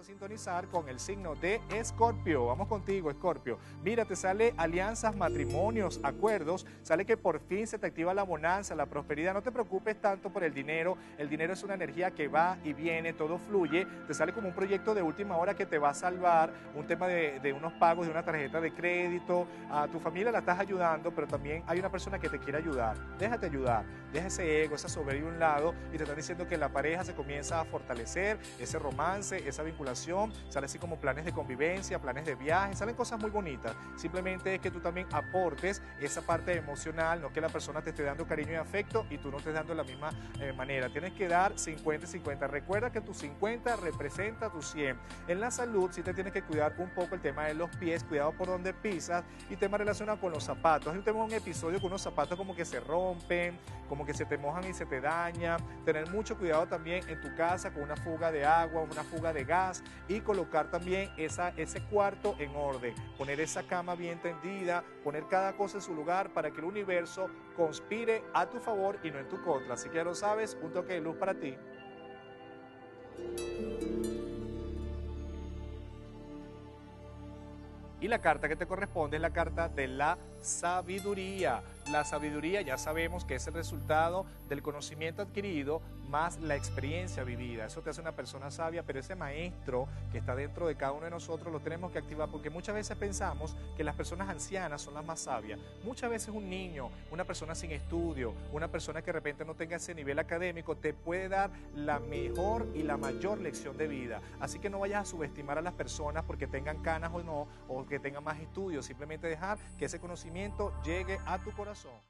a sintonizar con el signo de Escorpio. Vamos contigo, Escorpio. Mira, te sale alianzas, matrimonios, acuerdos. Sale que por fin se te activa la bonanza, la prosperidad. No te preocupes tanto por el dinero. El dinero es una energía que va y viene, todo fluye. Te sale como un proyecto de última hora que te va a salvar. Un tema de, de unos pagos de una tarjeta de crédito. A tu familia la estás ayudando, pero también hay una persona que te quiere ayudar. Déjate ayudar. Deja ese ego, esa soberbia a un lado y te están diciendo que la pareja se comienza a fortalecer, ese romance, esa vinculación, sale así como planes de convivencia, planes de viaje, salen cosas muy bonitas. Simplemente es que tú también aportes esa parte emocional, no que la persona te esté dando cariño y afecto y tú no estés dando de la misma eh, manera. Tienes que dar 50 y 50. Recuerda que tu 50 representa tu 100. En la salud sí te tienes que cuidar un poco el tema de los pies, cuidado por donde pisas y tema relacionado con los zapatos. Yo tengo un episodio con unos zapatos como que se rompen, como que se te mojan y se te dañan. Tener mucho cuidado también en tu casa con una fuga de agua, una fuga de gas y colocar también esa, ese cuarto en orden. Poner esa cama bien tendida, poner cada cosa en su lugar para que el universo conspire a tu favor y no en tu contra. Así que ya lo sabes, un toque de luz para ti. Y la carta que te corresponde es la carta de la sabiduría. La sabiduría ya sabemos que es el resultado del conocimiento adquirido más la experiencia vivida. Eso te hace una persona sabia, pero ese maestro que está dentro de cada uno de nosotros lo tenemos que activar porque muchas veces pensamos que las personas ancianas son las más sabias. Muchas veces un niño, una persona sin estudio, una persona que de repente no tenga ese nivel académico, te puede dar la mejor y la mayor lección de vida. Así que no vayas a subestimar a las personas porque tengan canas o no, o que tengan más estudios. Simplemente dejar que ese conocimiento llegue a tu corazón.